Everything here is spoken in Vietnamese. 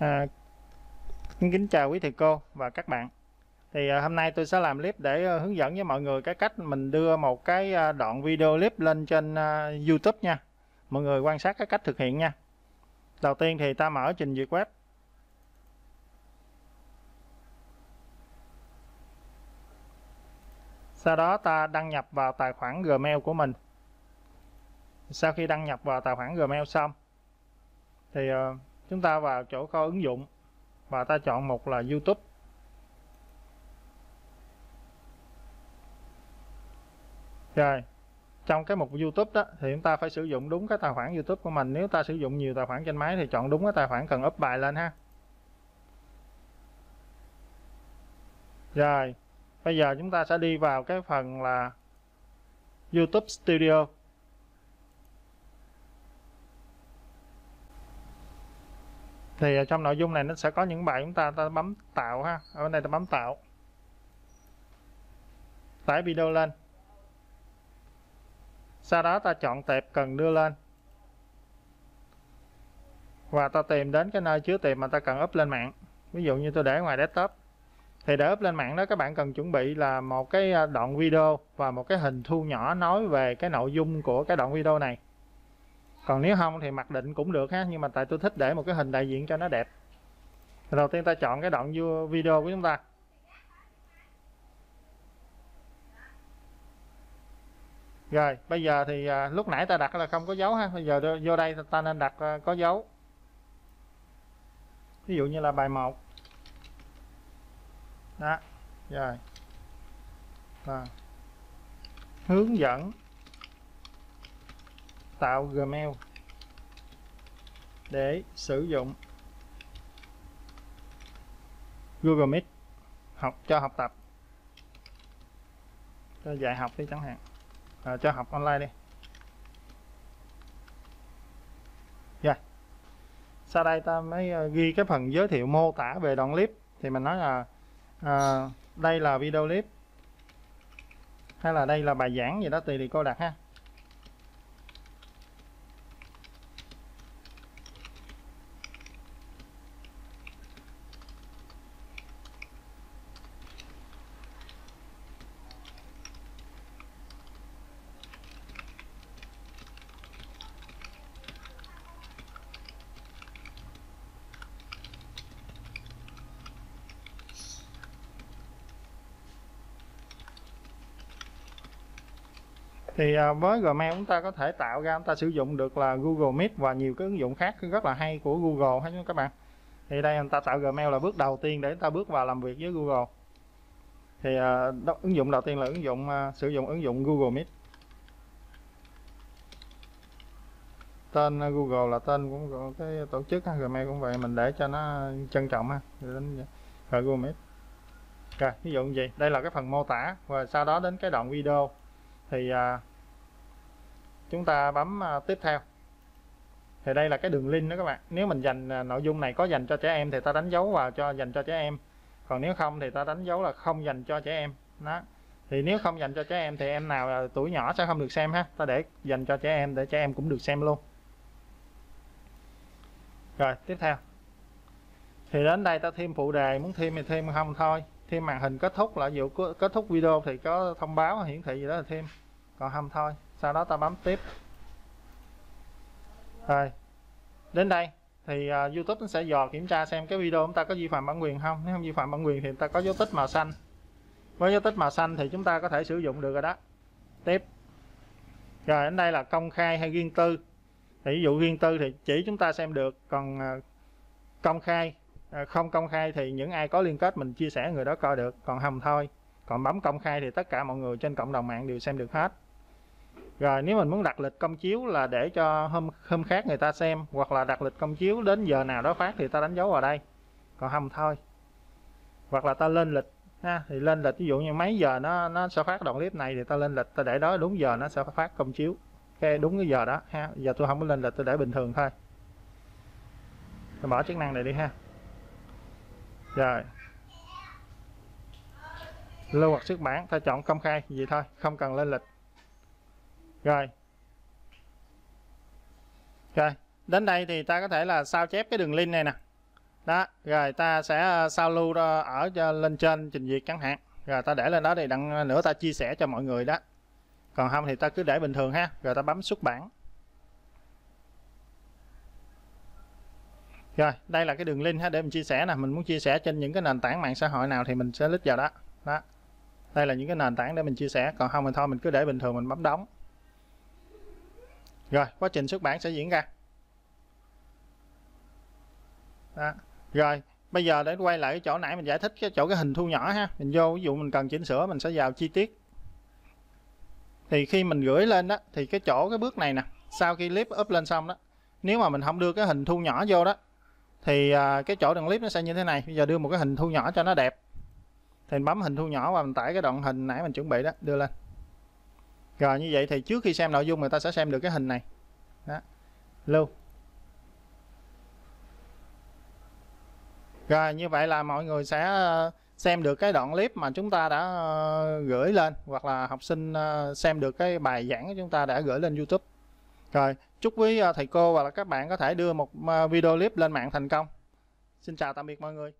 À, kính chào quý thầy cô và các bạn. Thì à, hôm nay tôi sẽ làm clip để à, hướng dẫn với mọi người cái cách mình đưa một cái à, đoạn video clip lên trên à, YouTube nha. Mọi người quan sát cái cách thực hiện nha. Đầu tiên thì ta mở trình duyệt web. Sau đó ta đăng nhập vào tài khoản Gmail của mình. Sau khi đăng nhập vào tài khoản Gmail xong thì uh, chúng ta vào chỗ kho ứng dụng và ta chọn một là YouTube. Rồi, trong cái mục YouTube đó thì chúng ta phải sử dụng đúng cái tài khoản YouTube của mình. Nếu ta sử dụng nhiều tài khoản trên máy thì chọn đúng cái tài khoản cần up bài lên ha. Rồi, bây giờ chúng ta sẽ đi vào cái phần là YouTube Studio. Thì à, trong nội dung này nó sẽ có những bài chúng ta ta bấm tạo ha. Ở bên đây ta bấm tạo. Tải video lên. Sau đó ta chọn tệp cần đưa lên. Và ta tìm đến cái nơi chứa tệp mà ta cần up lên mạng. Ví dụ như tôi để ngoài desktop. Thì để up lên mạng đó, các bạn cần chuẩn bị là một cái à, đoạn video và một cái hình thu nhỏ nói về cái nội dung của cái đoạn video này còn nếu không thì mặc định cũng được ha nhưng mà tại tôi thích để một cái hình đại diện cho nó đẹp. Đầu tiên ta chọn cái đoạn video của chúng ta. Rồi bây giờ thì à, lúc nãy ta đặt là không có dấu ha bây giờ vô đây ta nên đặt à, có dấu. Ví dụ như là bài 1 đó rồi. À. hướng dẫn tạo Gmail để sử dụng Google Meet học cho học tập. Cho dạy học đi chẳng hạn. À, cho học online đi. Rồi sau đây ta mới ờ, ghi cái phần giới thiệu mô tả về đoạn clip. Thì mình nói là à, đây là video clip hay là đây là bài giảng gì đó tùy thì cô đặt ha. Thì à, với Gmail chúng ta có thể tạo ra chúng ta sử dụng được là Google Meet và nhiều cái ứng dụng khác rất là hay của Google hết các bạn? Thì đây chúng ta tạo Gmail là bước đầu tiên để chúng ta bước vào làm việc với Google. Thì à, đó, ứng dụng đầu tiên là ứng dụng à, sử dụng ứng dụng Google Meet. Tên Google là tên của cái tổ chức Gmail cũng vậy mình để cho nó trân trọng ha đến Google Meet. Rồi ví dụ như vậy đây là cái phần mô tả và sau đó đến cái đoạn video thì à, chúng ta bấm à, tiếp theo. Thì đây là cái đường link đó các bạn. Nếu mình dành à, nội dung này có dành cho trẻ em thì ta đánh dấu vào cho dành cho trẻ em. Còn nếu không thì ta đánh dấu là không dành cho trẻ em. Đó. Thì nếu không dành cho trẻ em thì em nào à, tuổi nhỏ sẽ không được xem ha. Ta để dành cho trẻ em để trẻ em cũng được xem luôn. Rồi tiếp theo. Thì đến đây ta thêm phụ đề muốn thêm thì thêm không thôi thêm màn hình kết thúc là dụ kết thúc video thì có thông báo hiển thị gì đó là thêm. Còn không thôi sau đó ta bấm tiếp. Rồi đến đây. Thì uh, YouTube nó sẽ dò kiểm tra xem cái video chúng ta có vi phạm bản quyền không. Nếu không vi phạm bản quyền thì ta có dấu tích màu xanh. Với dấu tích màu xanh thì chúng ta có thể sử dụng được rồi đó. Tiếp. Rồi đến đây là công khai hay riêng tư. Thì ví dụ riêng tư thì chỉ chúng ta xem được còn uh, công khai Ờ, không công khai thì những ai có liên kết mình chia sẻ người đó coi được, còn không thôi. Còn bấm công khai thì tất cả mọi người trên cộng đồng mạng đều xem được hết. Rồi, nếu mình muốn đặt lịch công chiếu là để cho hôm hôm khác người ta xem, hoặc là đặt lịch công chiếu đến giờ nào đó phát thì ta đánh dấu vào đây. Còn không thôi. Hoặc là ta lên lịch, ha, thì lên lịch, ví dụ như mấy giờ nó nó sẽ phát đoạn clip này thì ta lên lịch, ta để đó, đúng giờ nó sẽ phát công chiếu. Ok, đúng cái giờ đó, ha, giờ tôi không có lên lịch, tôi để bình thường thôi. Tôi bỏ chức năng này đi ha rồi. Lưu hoặc xuất bản, ta chọn công khai gì thôi, không cần lên lịch. Rồi. Rồi, đến đây thì ta có thể là sao chép cái đường link này nè. Đó, rồi ta sẽ ờ, sao lưu ở cho- lên trên trình duyệt chẳng hạn. Rồi ta để lên đó thì đặng ờ, nữa ta chia sẻ cho mọi người đó. Còn không thì ta cứ để bình thường ha. Rồi ta bấm xuất bản. Rồi, đây là cái đường link ha, để mình chia sẻ nè. Mình muốn chia sẻ trên những cái nền tảng mạng xã hội nào thì mình sẽ click vào đó. Đó. Đây là những cái nền tảng để mình chia sẻ. Còn không thì thôi, mình cứ để bình thường mình bấm đóng. Rồi, quá trình xuất bản sẽ diễn ra. Đó. rồi, bây giờ để quay lại cái chỗ nãy mình giải thích cái chỗ cái hình thu nhỏ ha. Mình vô, ví dụ mình cần chỉnh sửa, mình sẽ vào chi tiết. Thì khi mình gửi lên đó, thì cái chỗ cái bước này nè, sau khi clip up lên xong đó, nếu mà mình không đưa cái hình thu nhỏ vô đó thì à, cái chỗ đoạn clip nó sẽ như thế này. Bây giờ đưa một cái hình thu nhỏ cho nó đẹp. Thì mình bấm hình thu nhỏ và mình tải cái đoạn hình nãy mình chuẩn bị đó đưa lên. Rồi như vậy thì trước khi xem nội dung người ta sẽ xem được cái hình này. Đó. Lưu. Rồi như vậy là mọi người sẽ ờ, xem được cái đoạn clip mà chúng ta đã ờ, gửi lên hoặc là học sinh ờ, xem được cái bài giảng của chúng ta đã gửi lên YouTube rồi, chúc quý à, thầy cô và các bạn có thể đưa một à, video clip lên mạng thành công. Xin chào tạm biệt mọi người.